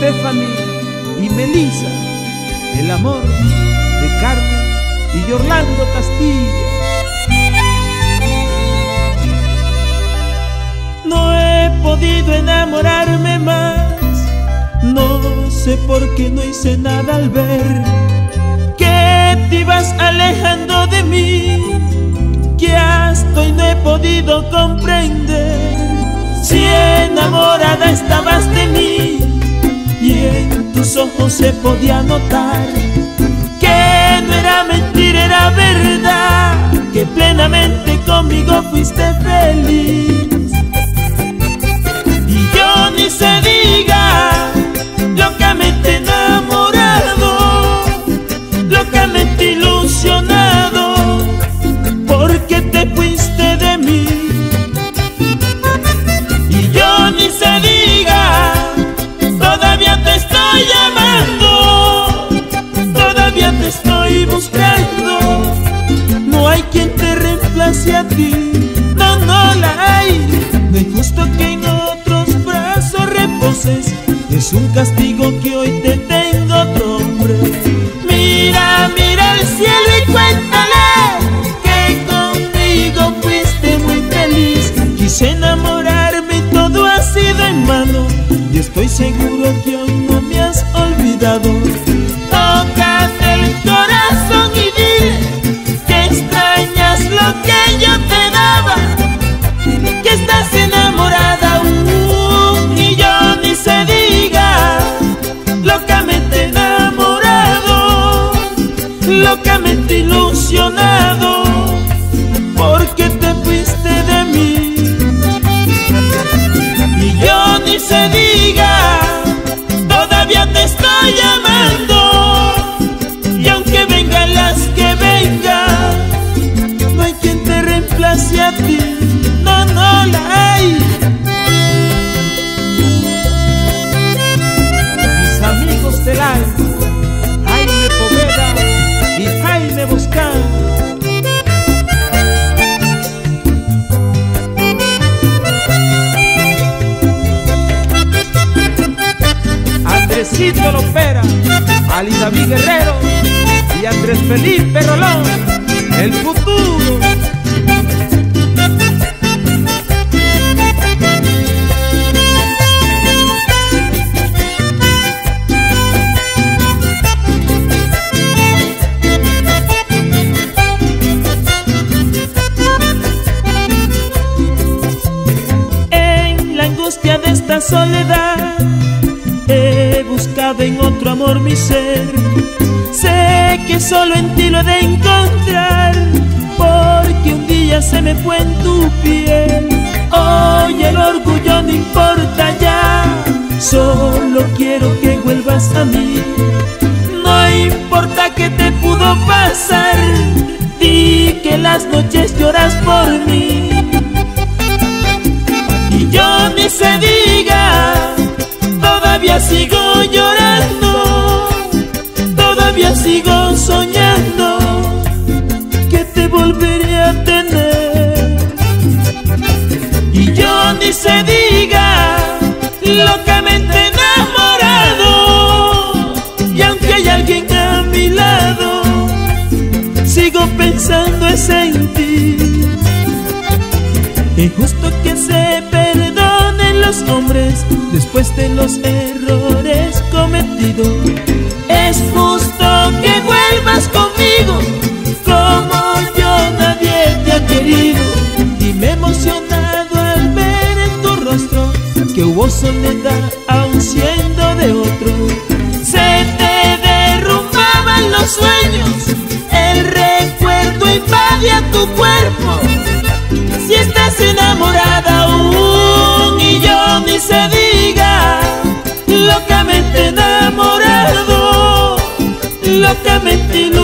Stephanie y Melissa, el amor de Carmen y Orlando Castilla. No he podido enamorarme más, no sé por qué no hice nada al ver que te ibas alejando de mí, que hasta hoy no he podido comprender si enamorada estabas de mí y en tus ojos se podía notar que no era mentira, era verdad, que plenamente conmigo fuiste feliz. Estoy buscando. No hay quien te reemplace a ti, no, no la hay. No es justo que en otros brazos reposes, es un castigo que hoy te tengo hombre. Mira, mira el cielo y cuéntale locamente ilusionado, Andresito Lopera, Ali Guerrero y Andrés Felipe Rolón, el futuro. En la angustia de esta soledad en otro amor mi ser. Sé que solo en ti lo he de encontrar, porque un día se me fue en tu piel. Hoy el orgullo no importa ya, solo quiero que vuelvas a mí. No importa qué te pudo pasar, di que las noches lloras por mí. Y yo ni se pensando es en ti. Es justo que se perdonen los hombres después de los errores cometidos. Es justo que vuelvas conmigo si estás enamorada y yo ni se diga locamente enamorado locamente ilusionado